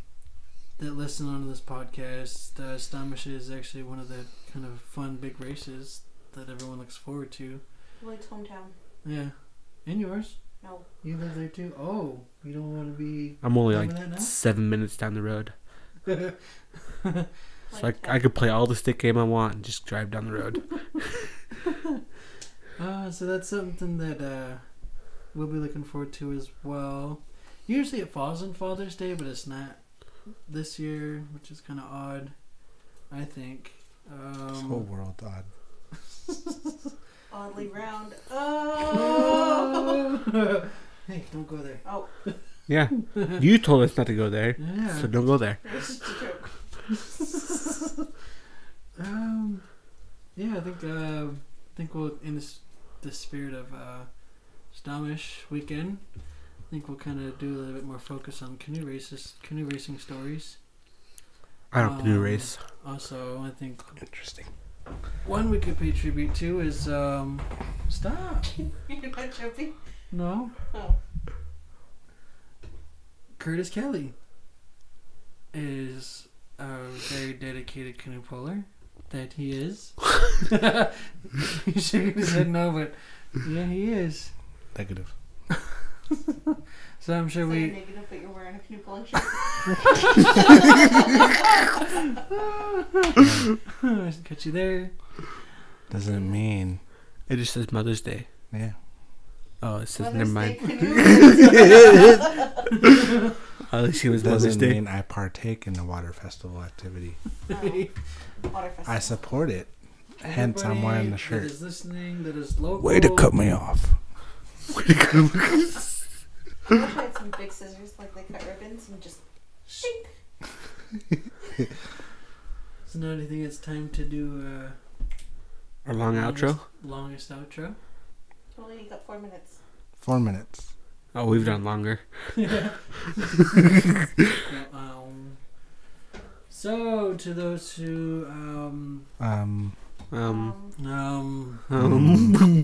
that listen onto this podcast, uh, Stommish is actually one of the kind of fun big races that everyone looks forward to. Lloyd's hometown. Yeah, and yours. No. You live there too. Oh, you don't want to be. I'm only like seven minutes down the road. So I, Like I could play all the stick game I want and just drive down the road. Uh, so that's something that uh, we'll be looking forward to as well. Usually it falls on Father's Day, but it's not this year, which is kind of odd. I think. This whole Um, world odd. oddly round. Oh. hey, don't go there. oh, Yeah. You told us not to go there. Yeah. So don't go there. it was just a joke. Um, yeah, I think uh, I think we'll in this the spirit of uh, Stommish weekend. I think we'll kind of do a little bit more focus on canoe races, canoe racing stories. I don't do Um, race. Also, I think Interesting. one we could pay tribute to is um, stop. You're not jumping. No, Oh. Curtis Kelly is a very dedicated canoe puller. That he is. you should have said no, but yeah, he is. Negative. So I'm sure So we. you're negative, but you're wearing a canoe pulling shirt. Cut you there. Doesn't mean. It just says Mother's Day. Yeah. Oh, it says Mother's never mind. canoe. At least it was Mother's Doesn't Day. mean I partake in the water festival activity. Oh, water festival. I support it. Hence, I'm wearing the Everybody shirt. That is listening, that is local. Way to cut me off. I wish I had some big scissors like they cut ribbons and just shink. So now do you think it's time to do uh, Our long outro. longest outro? Totally, you got four minutes. Four minutes. Oh, we've done longer. Yeah, um, so to those who um, Um, Um, um um,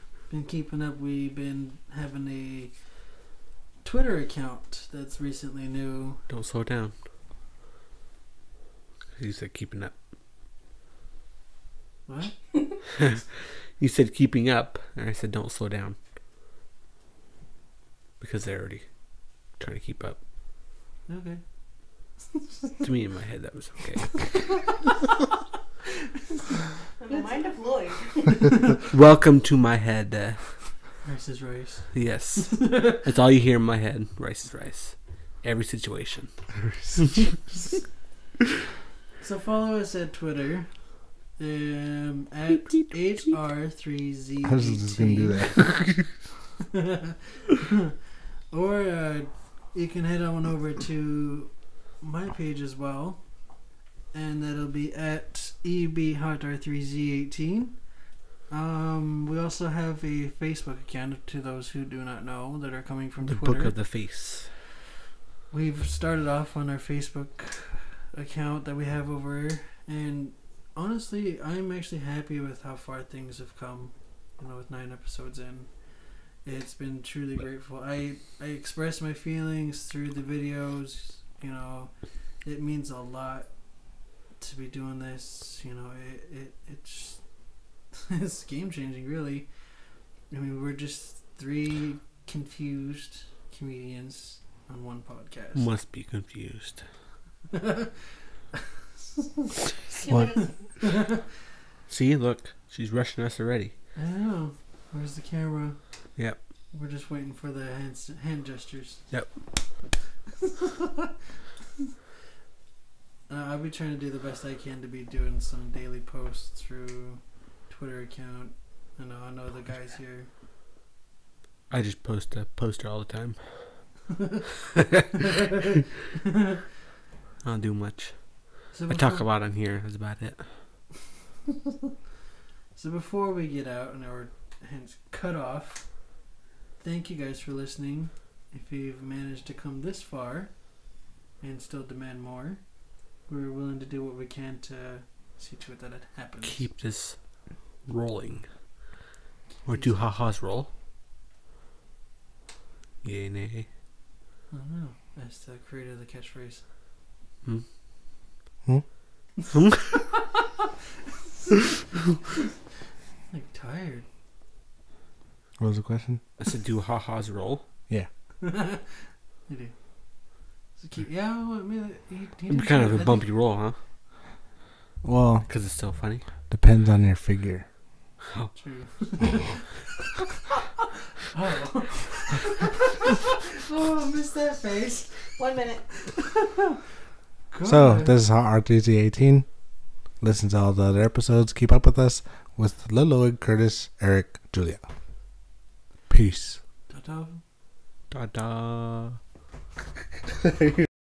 been keeping up, we've been having a Twitter account that's recently new. don't slow down. You said keeping up. What? You said keeping up, and I said don't slow down. Because they're already trying to keep up. Okay. To me, in my head, that was okay. In the mind of Lloyd. Welcome to my head. Uh, Rice is rice. yes. That's all you hear in my head. Rice is rice. Every situation. So follow us at Twitter. Um, at HR3Z. I was just gonna do that. or uh, you can head on over to my page as well, and that'll be at E EBHotR3Z18. Um, we also have a Facebook account to those who do not know that are coming from The Twitter. book of the face. We've started off on our Facebook account that we have over, here and honestly, I'm actually happy with how far things have come. You know, with nine episodes in, it's been truly grateful. I I express my feelings through the videos. You know, it means a lot to be doing this. You know, it it it's it's game changing, really. I mean, we're just three confused comedians on one podcast. Must be confused. What? See, look, she's rushing us already. I know. Where's the camera? Yep. We're just waiting for the hand, hand gestures. Yep. Uh, I'll be trying to do the best I can to be doing some daily posts through Twitter account. I know, I know the guys here. I just post a poster all the time. I don't do much. So I talk a lot on here. That's about it. So before we get out and our hands cut off, thank you guys for listening. If you've managed to come this far and still demand more, we're willing to do what we can to see to it that it happens. Keep this rolling. Or do ha-has roll? Yay, nay. I don't know. That's the creator of the catchphrase. Hmm? Hmm? Hmm? Like tired. What was the question? I said do ha-has roll. you do. So keep, yeah, well, I mean, he, he It'd be kind of a bumpy roll, huh? Well, Because it's so funny. depends on your figure. True. oh. oh, I missed that face. One minute. So this is Hot R3Z18. Listen to all the other episodes. Keep up with us with Liloid, Curtis, Eric, Julia. Peace. Ta-ta. Da-da.